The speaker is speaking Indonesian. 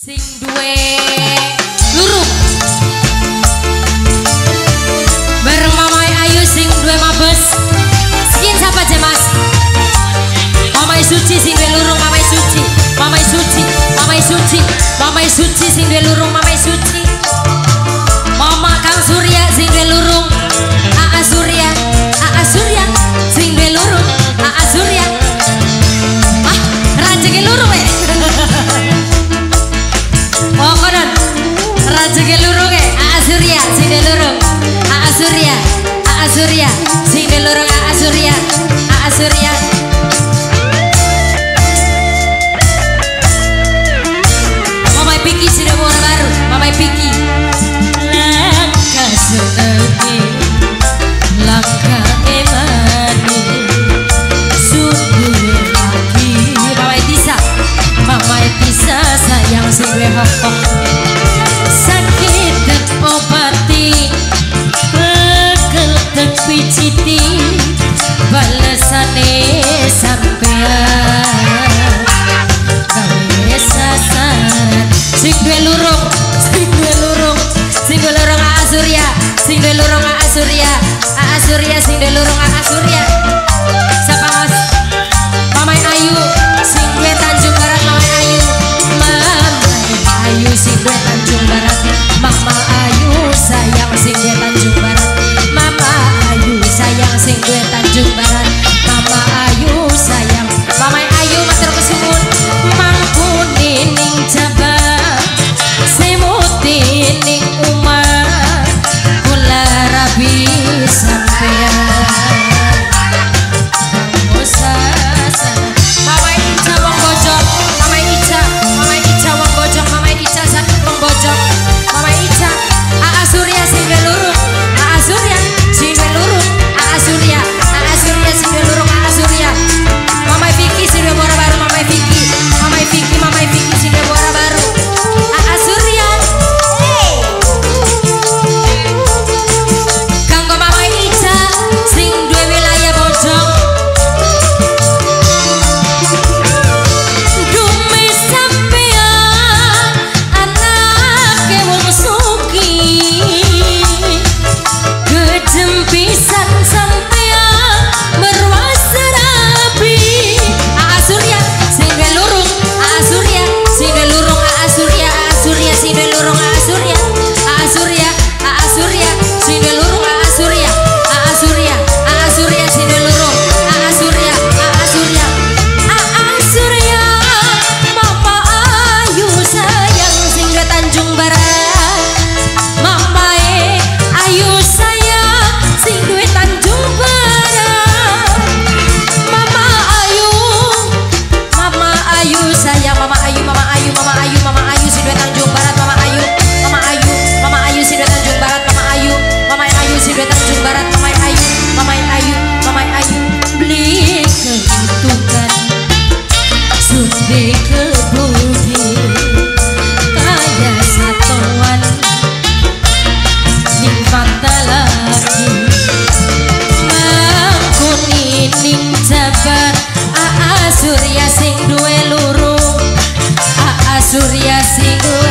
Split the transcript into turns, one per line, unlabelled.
Sing duet. Surya sini lorong. Aa Surya Aa Surya sini lorong Aa Surya Aa Surya dateng piciti balesane sampean gawe sasaran sing duwe lurung sing duwe lurung sing duwe lurung Aa sing duwe lurung Aa Surya Aa sing duwe lurung Aa Surya Singgung